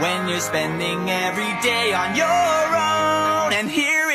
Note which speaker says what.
Speaker 1: when you're spending every day on your own. And here